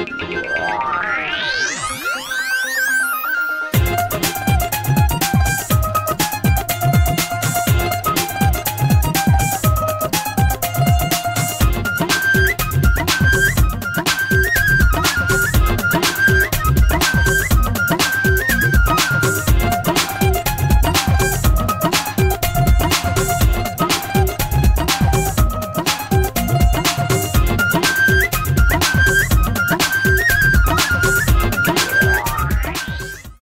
Música